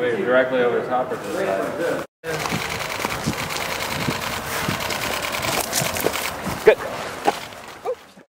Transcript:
mean, directly over the top or to the side? Good.